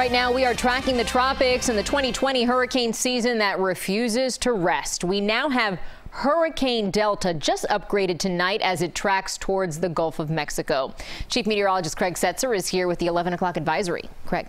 Right now, we are tracking the tropics and the 2020 hurricane season that refuses to rest. We now have Hurricane Delta just upgraded tonight as it tracks towards the Gulf of Mexico. Chief Meteorologist Craig Setzer is here with the 11 o'clock advisory. Craig.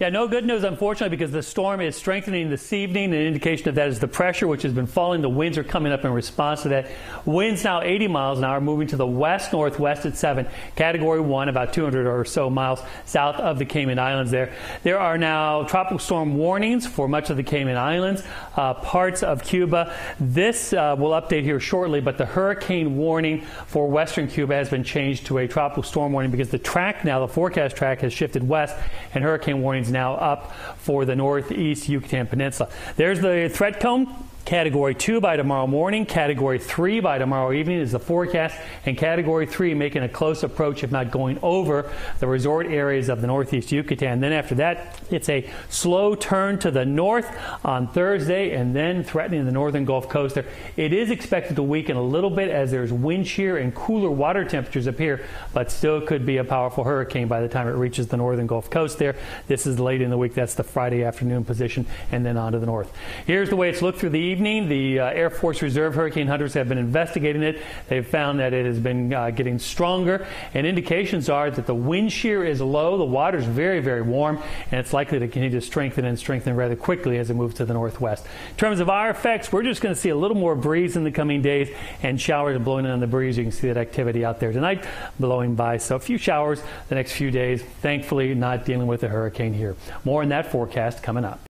Yeah, no good news, unfortunately, because the storm is strengthening this evening. An indication of that is the pressure, which has been falling. The winds are coming up in response to that. Winds now 80 miles an hour, moving to the west northwest at 7. Category 1, about 200 or so miles south of the Cayman Islands there. There are now tropical storm warnings for much of the Cayman Islands, uh, parts of Cuba. This uh, will update here shortly, but the hurricane warning for western Cuba has been changed to a tropical storm warning because the track now, the forecast track, has shifted west, and hurricane warnings now up for the northeast Yucatan Peninsula. There's the threat cone. Category 2 by tomorrow morning, Category 3 by tomorrow evening is the forecast, and Category 3 making a close approach, if not going over, the resort areas of the northeast Yucatan. Then after that, it's a slow turn to the north on Thursday and then threatening the northern Gulf Coast there. It is expected to weaken a little bit as there's wind shear and cooler water temperatures up here, but still could be a powerful hurricane by the time it reaches the northern Gulf Coast there. This is late in the week. That's the Friday afternoon position and then on to the north. Here's the way it's looked through the evening evening. The uh, Air Force Reserve hurricane hunters have been investigating it. They've found that it has been uh, getting stronger, and indications are that the wind shear is low, the water is very, very warm, and it's likely to continue to strengthen and strengthen rather quickly as it moves to the northwest. In terms of our effects, we're just going to see a little more breeze in the coming days and showers blowing in on the breeze. You can see that activity out there tonight blowing by. So a few showers the next few days. Thankfully, not dealing with a hurricane here. More on that forecast coming up.